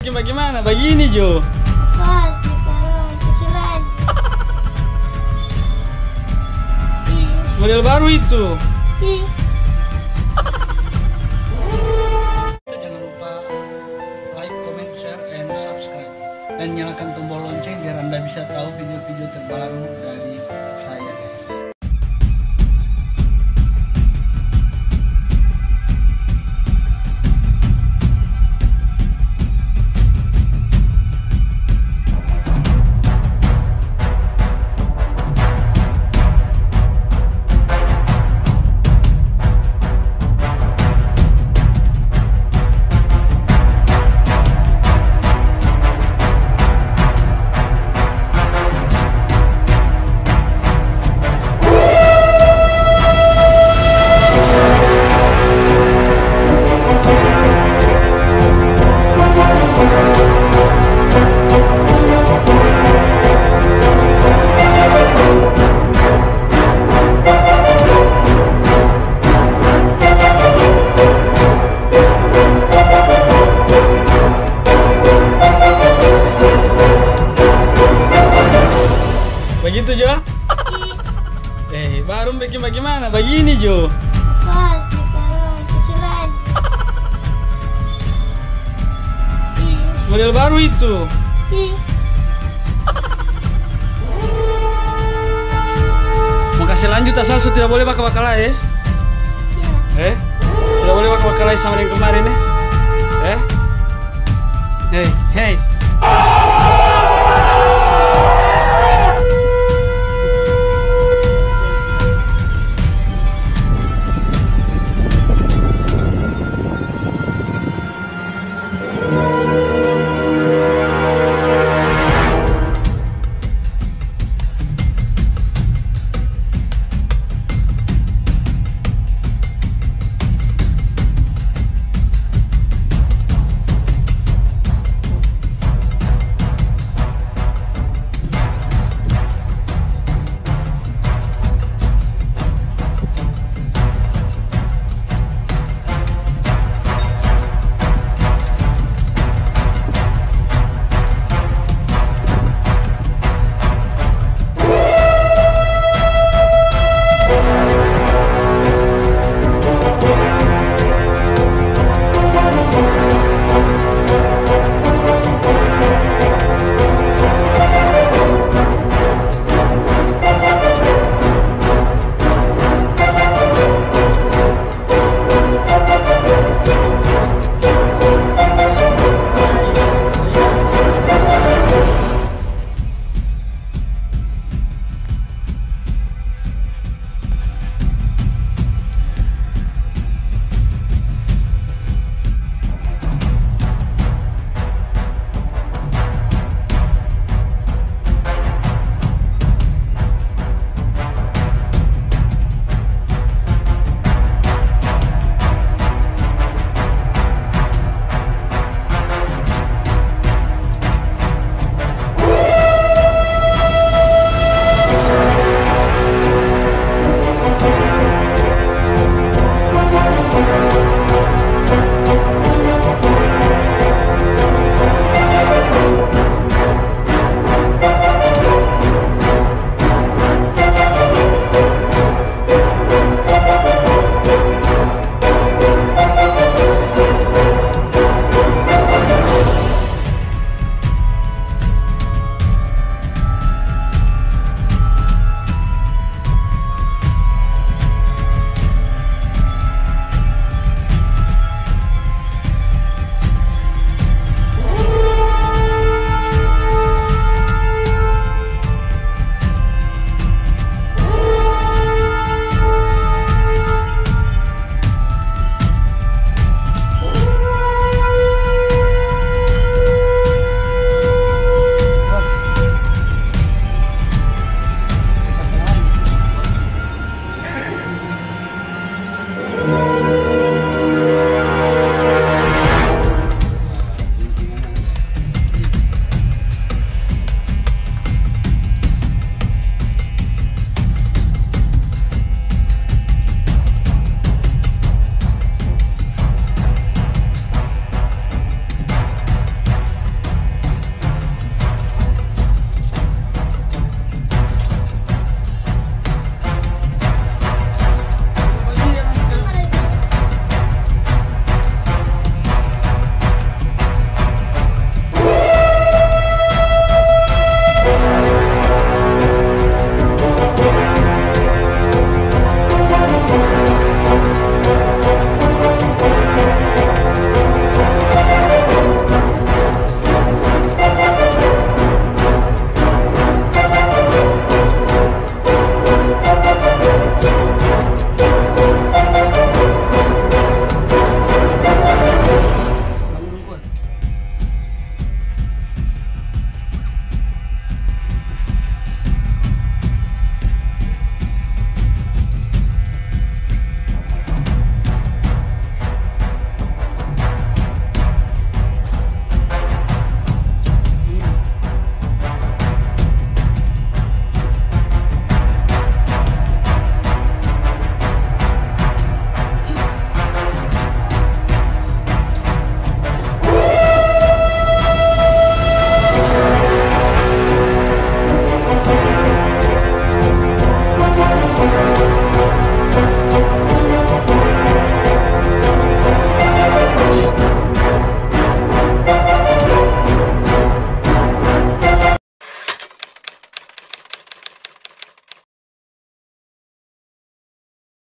Bagaimana? Begini Jo. Ih, Model baru itu. ih. Jangan lupa like, comment, share, and subscribe. Dan nyalakan tombol lonceng biar Anda bisa tahu video-video terbaru dari saya bagaimana? Begini Jo. Model baru itu. Mau kasih lanjut asal su tidak boleh bakal bakal ya. Eh? Tidak boleh bakal bakal sama yang kemarin ya. Eh? Hei, hei.